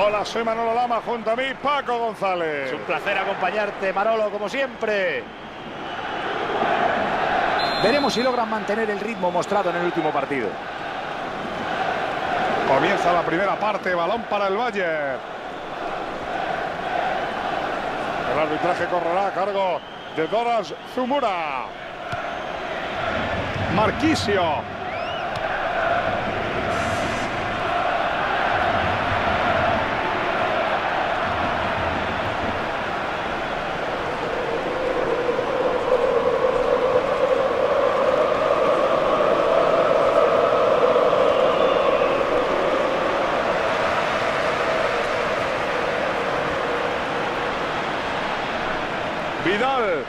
Hola, soy Manolo Lama, junto a mí Paco González. Es un placer acompañarte, Manolo, como siempre. Veremos si logran mantener el ritmo mostrado en el último partido. Comienza la primera parte, balón para el Bayern. El arbitraje correrá a cargo de Doras Zumura. Marquisio. Vidal.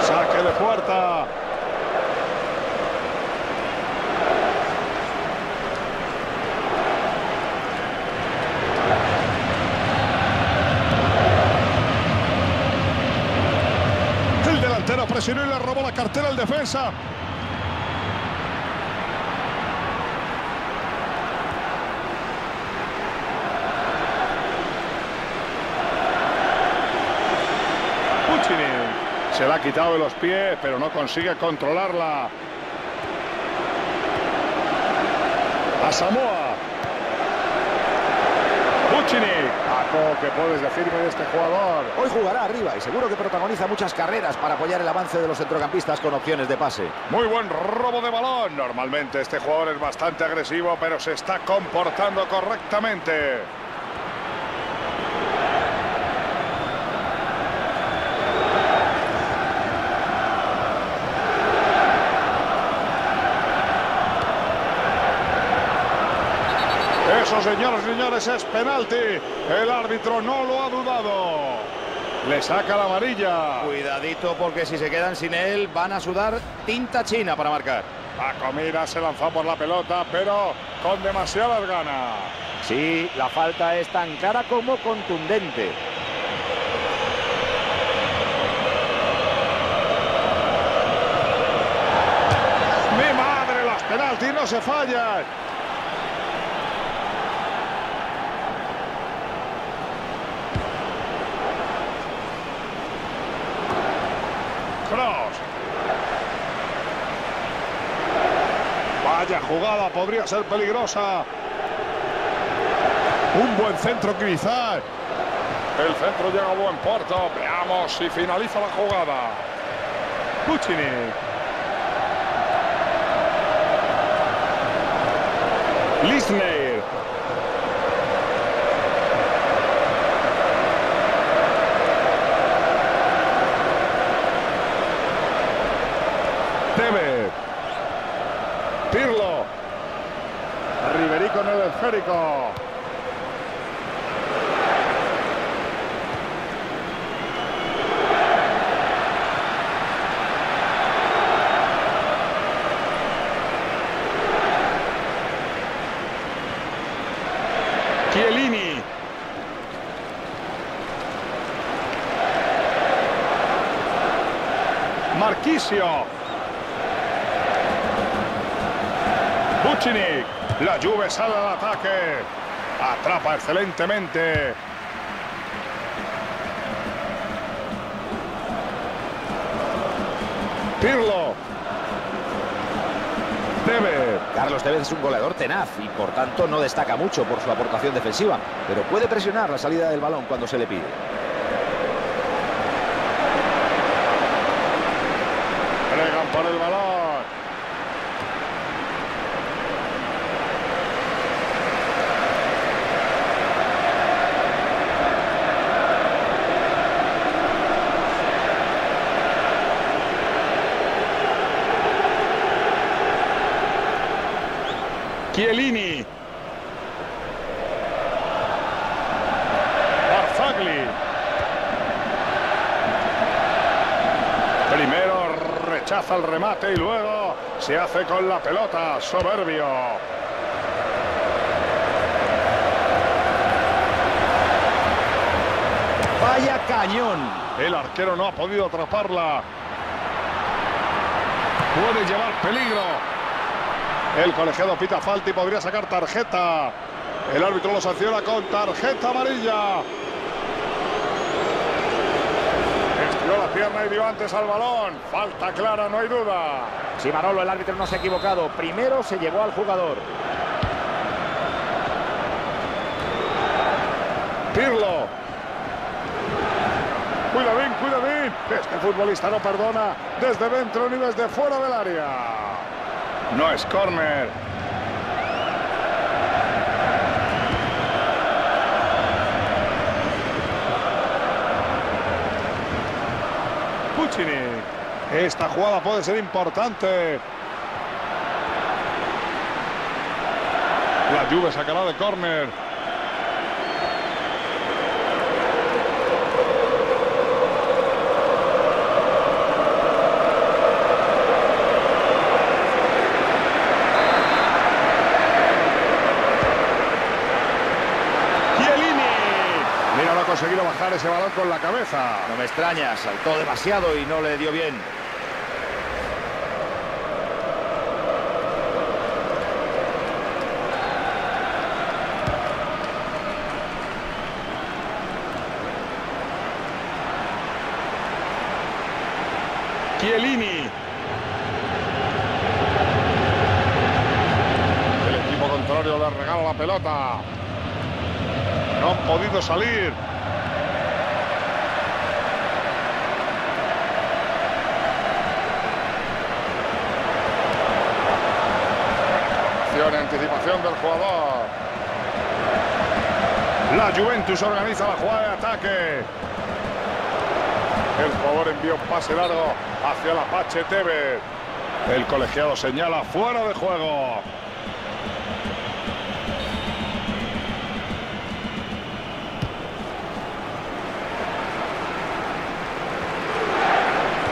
Saque de puerta. El delantero presionó y le robó la cartera al defensa. Se la ha quitado de los pies, pero no consigue controlarla. A Samoa. Puccini. Paco, ¿qué puedes decirme de este jugador? Hoy jugará arriba y seguro que protagoniza muchas carreras para apoyar el avance de los centrocampistas con opciones de pase. Muy buen robo de balón. Normalmente este jugador es bastante agresivo, pero se está comportando correctamente. Eso, señoras y señores, es penalti. El árbitro no lo ha dudado. Le saca la amarilla. Cuidadito porque si se quedan sin él van a sudar tinta china para marcar. Paco Mira se lanzó por la pelota, pero con demasiadas ganas. Sí, la falta es tan clara como contundente. ¡Mi madre! Las penaltis no se fallan. Cross. Vaya jugada, podría ser peligrosa. Un buen centro quizás. El centro llega a buen puerto. Veamos si finaliza la jugada. Puccini. Lisner. Tevez. Pirlo. Ribery con el esférico. Chiellini. Marquisio. Puccini. La Juve sale al ataque. Atrapa excelentemente. Pirlo. Tevez. Carlos Tevez es un goleador tenaz y por tanto no destaca mucho por su aportación defensiva, pero puede presionar la salida del balón cuando se le pide. Bregan por el balón. Chiellini. Barzagli. Primero rechaza el remate y luego se hace con la pelota. Soberbio. Vaya cañón. El arquero no ha podido atraparla. puede llevar peligro. El colegiado pita falta y podría sacar tarjeta. El árbitro lo sanciona con tarjeta amarilla. Estiró la pierna y dio antes al balón. Falta clara, no hay duda. Sí, Manolo, el árbitro no se ha equivocado. Primero se llevó al jugador. Pirlo. Cuida bien, cuida bien. Este futbolista no perdona desde dentro ni desde fuera del área. No es córner. Puccini. Esta jugada puede ser importante. La Juve sacará de córner. Chiellini. Mira, no ha conseguido bajar ese balón con la cabeza. No me extraña, saltó demasiado y no le dio bien. Chiellini. El equipo contrario le regala la pelota. No han podido salir. Acción del jugador. La Juventus organiza la jugada de ataque. El jugador envió un pase largo hacia la Pache Tevez. El colegiado señala fuera de juego.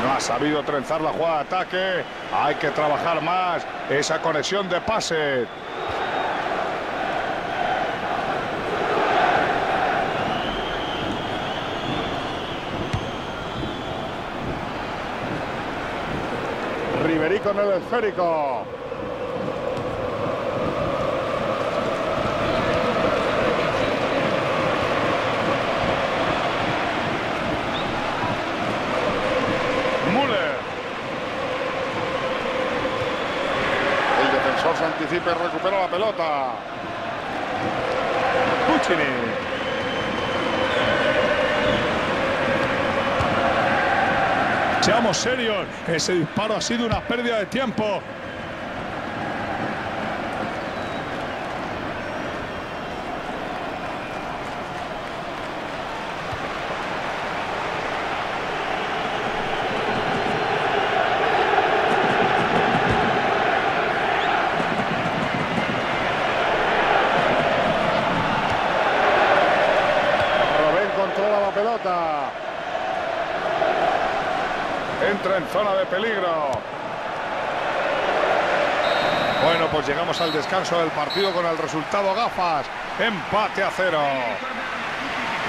No ha sabido trenzar la jugada de ataque. Hay que trabajar más esa conexión de pase. Con el esférico. Müller. El defensor se anticipa y recupera la pelota. Puccini. Seamos serios, ese disparo ha sido una pérdida de tiempo. Robén controla la pelota. Entra en zona de peligro. Llegamos al descanso del partido con el resultado gafas. Empate a cero.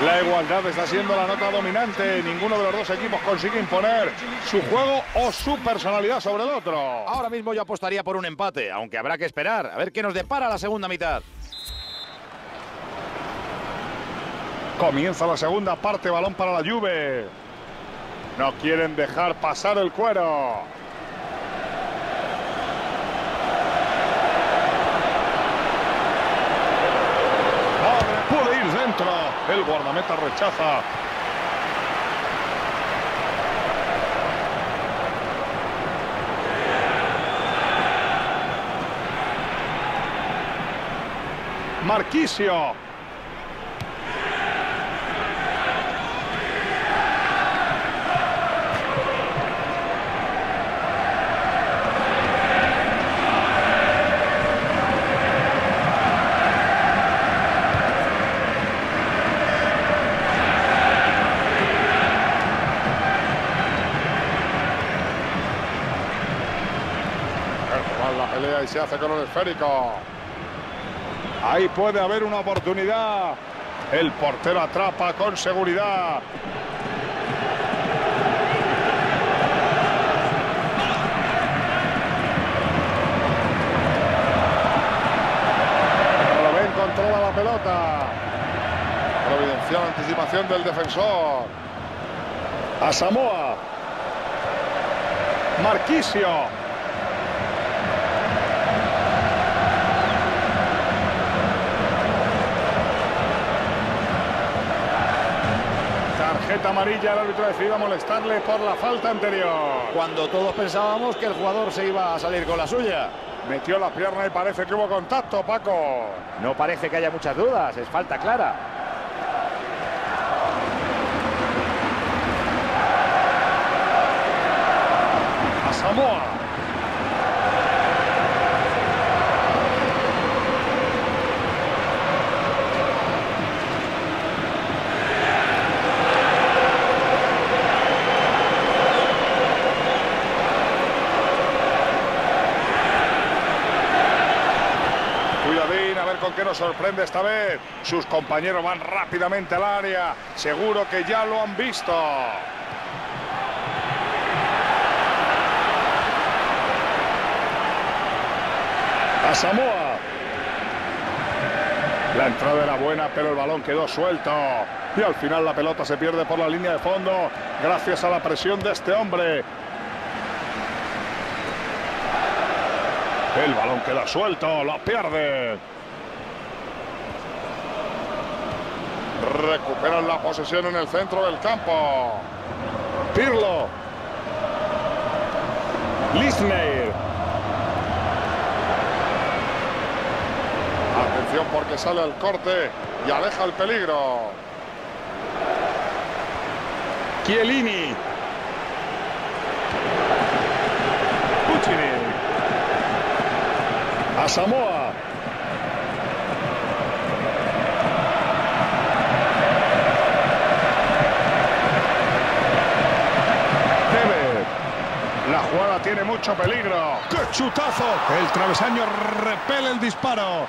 La igualdad está siendo la nota dominante. Ninguno de los dos equipos consigue imponer su juego o su personalidad sobre el otro. Ahora mismo yo apostaría por un empate, aunque habrá que esperar a ver qué nos depara la segunda mitad. Comienza la segunda parte, balón para la Juve. No quieren dejar pasar el cuero. Vale, puede ir dentro. El guardameta rechaza. Marquisio. se hace con el esférico. Ahí puede haber una oportunidad. El portero atrapa con seguridad. Lo Robén controla la pelota. Providencial anticipación del defensor. A Samoa. Marquisio. Tarjeta amarilla, el árbitro decide molestarle por la falta anterior. Cuando todos pensábamos que el jugador se iba a salir con la suya. Metió la pierna y parece que hubo contacto, Paco. No parece que haya muchas dudas, es falta clara. A Samoa. Cuidadín, a con qué nos sorprende esta vez. Sus compañeros van rápidamente al área. Seguro que ya lo han visto. A Samoa. La entrada era buena, pero el balón quedó suelto. Y al final la pelota se pierde por la línea de fondo gracias a la presión de este hombre. El balón queda suelto, lo pierde. Recuperan la posesión en el centro del campo. Pirlo. Lisner. Atención porque sale el corte y aleja el peligro. Chiellini. Puccini. A Samoa. Mucho peligro. ¡Qué chutazo! El travesaño repele el disparo.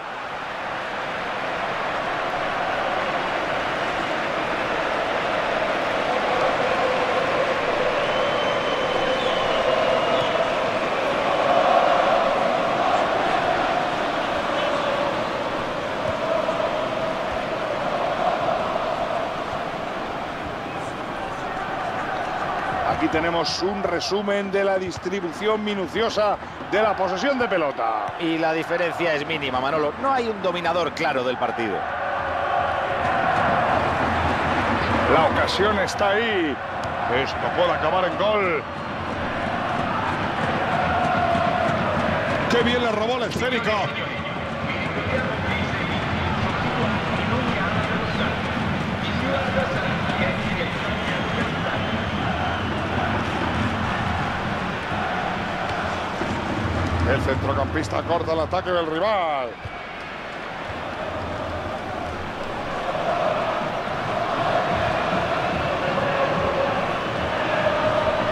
Aquí tenemos un resumen de la distribución minuciosa de la posesión de pelota. Y la diferencia es mínima, Manolo. No hay un dominador claro del partido. La ocasión está ahí. Esto puede acabar en gol. Qué bien le robó el esférico. El centrocampista corta el ataque del rival.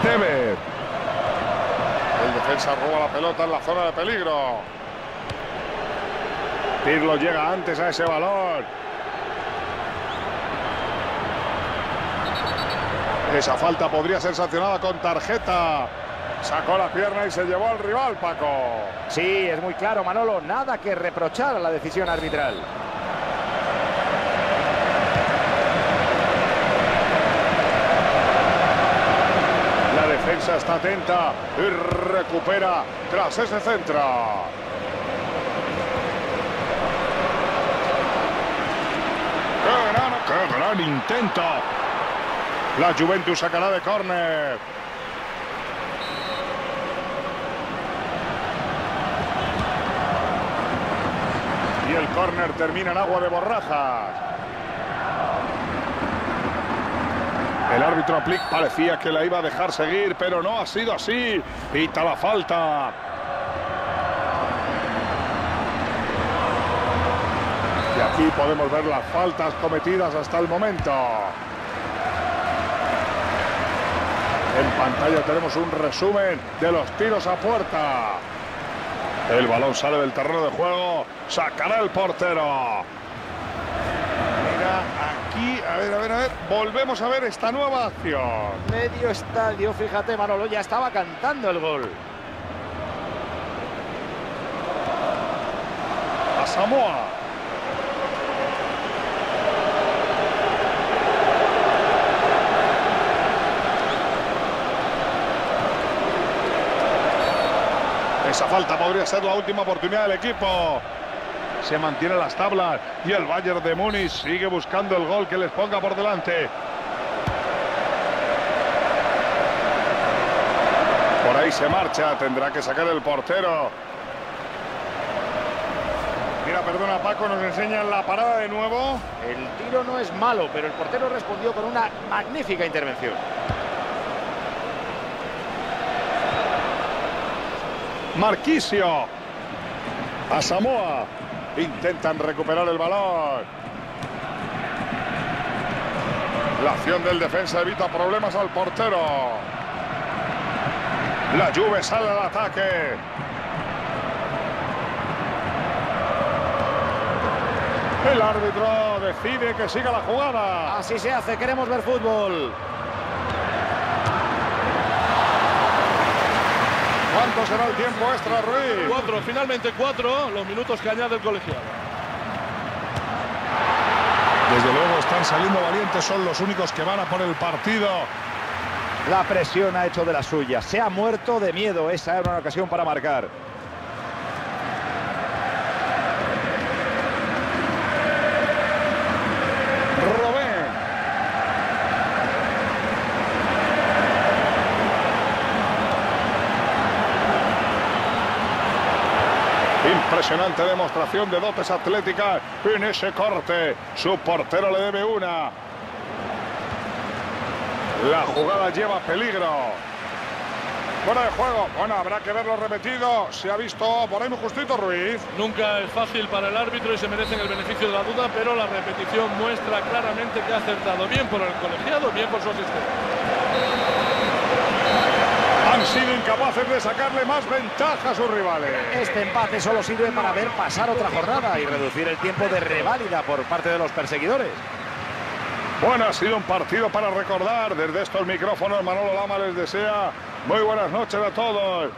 Tevez. El defensa roba la pelota en la zona de peligro. Pirlo llega antes a ese balón. Esa falta podría ser sancionada con tarjeta. Sacó la pierna y se llevó al rival, Paco. Sí, es muy claro, Manolo. Nada que reprochar a la decisión arbitral. La defensa está atenta y recupera tras ese centro. ¡Qué gran, qué gran intento! La Juventus sacará de córner. El córner termina en agua de borrajas. El árbitro Aplic parecía que la iba a dejar seguir, pero no ha sido así. Pita la falta. Y aquí podemos ver las faltas cometidas hasta el momento. En pantalla tenemos un resumen de los tiros a puerta. El balón sale del terreno de juego. Sacará el portero. Mira, aquí, a ver, a ver, a ver. Volvemos a ver esta nueva acción. Medio estadio, fíjate, Manolo, ya estaba cantando el gol. A Samoa. Esa falta podría ser la última oportunidad del equipo. Se mantiene las tablas y el Bayern de Múnich sigue buscando el gol que les ponga por delante. Por ahí se marcha, tendrá que sacar el portero. Mira, perdona Paco, nos enseñan la parada de nuevo. El tiro no es malo, pero el portero respondió con una magnífica intervención. Marquisio. A Samoa. Intentan recuperar el balón. La acción del defensa evita problemas al portero. La Juve sale al ataque. El árbitro decide que siga la jugada. Así se hace, queremos ver fútbol. ¿Cuánto será el tiempo extra, Ruiz? Cuatro, finalmente cuatro, los minutos que añade el colegiado. Desde luego están saliendo valientes, son los únicos que van a por el partido. La presión ha hecho de la suya. Se ha muerto de miedo. Esa era una ocasión para marcar. Robén. Impresionante demostración de dotes atléticas en ese corte. Su portero le debe una. La jugada lleva peligro. Fuera de juego. Bueno, habrá que verlo repetido. Se ha visto por ahí muy justito Ruiz. Nunca es fácil para el árbitro y se merecen el beneficio de la duda, pero la repetición muestra claramente que ha acertado bien por el colegiado, bien por su asistente. Incapaces de sacarle más ventaja a sus rivales. Este empate solo sirve para ver pasar otra jornada y reducir el tiempo de reválida por parte de los perseguidores. Bueno, ha sido un partido para recordar. Desde estos micrófonos, Manolo Lama les desea muy buenas noches a todos.